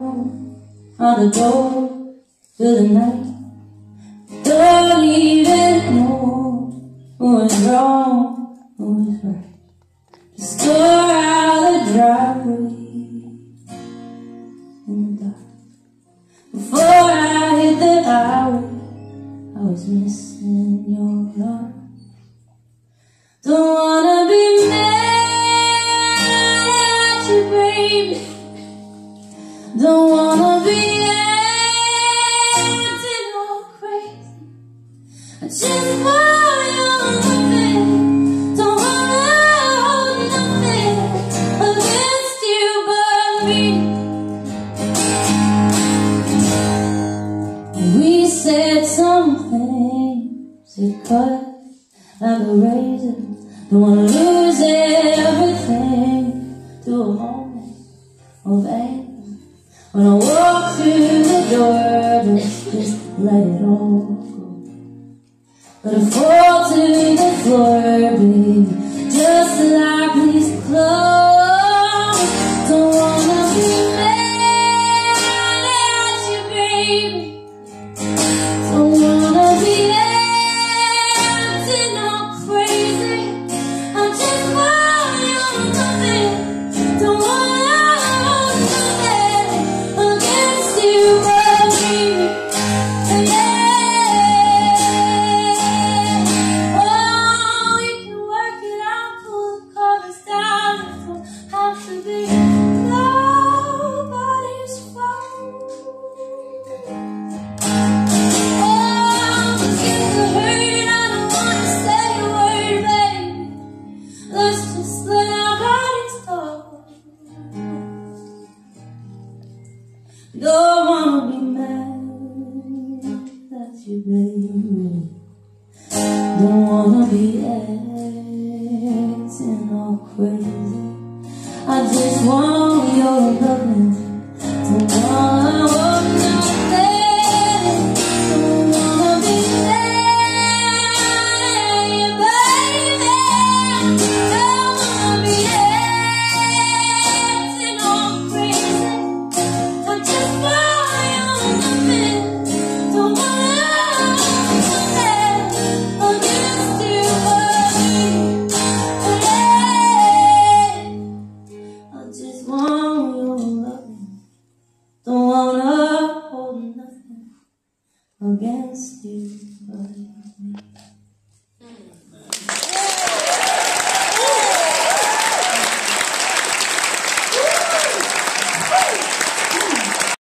on the door to the night. Don't even know what's wrong, what's right. Just go out the driveway in the dark. Before I hit the highway, I was missing your love. Don't wanna be mad at you, baby. Don't wanna be acting all crazy. I just want your loving. Don't wanna hold nothing against you but me. We said something to cut like a razor. Don't wanna lose everything When I walk through the door, just, just let it all go. But I fall to the floor, Don't wanna be mad at you, baby. Don't wanna be acting all crazy. I just want your loving. Wanna hold nothing against you.